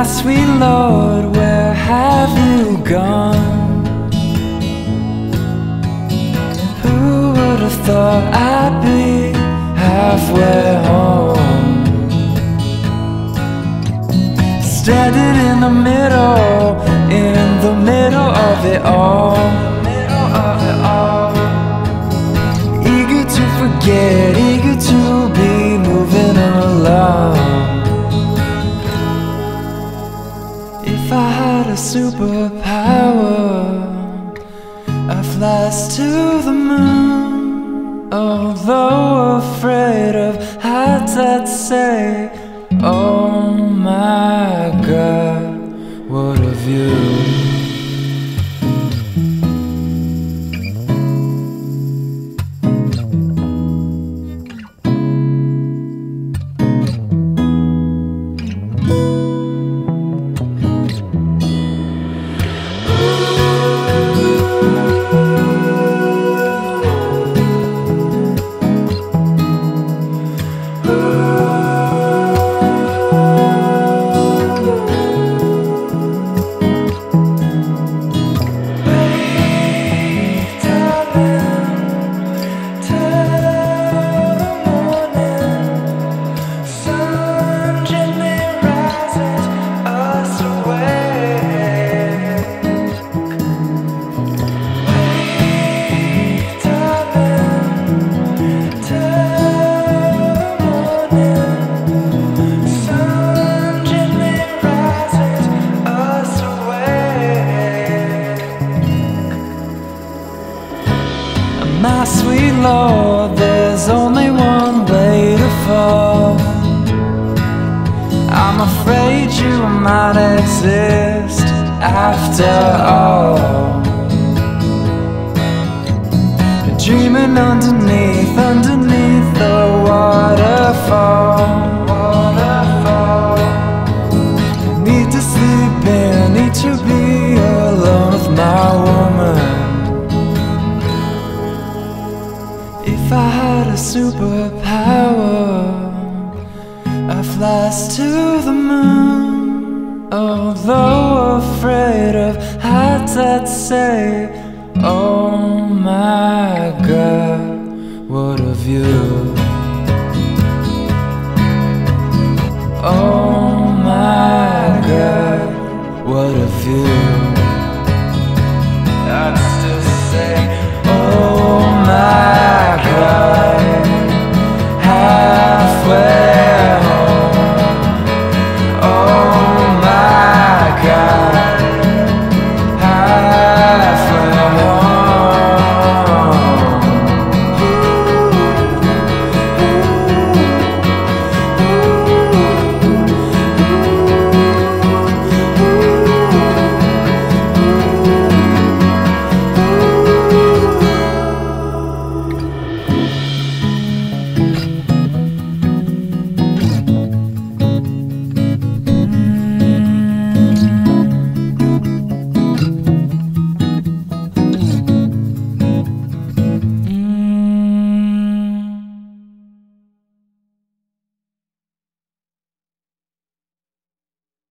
My sweet Lord, where have you gone? Who would have thought I'd be halfway home? Standing in the middle, in the middle of it all. Superpower, I'd fly to the moon. Although afraid of heights, I'd say, Oh My sweet Lord, there's only one way to fall. I'm afraid you might exist after all. Dreaming underneath, underneath If I had a superpower, I'd fly to the moon. Although afraid of heights, I'd say, Oh my God, what a view! Oh my God, what a view!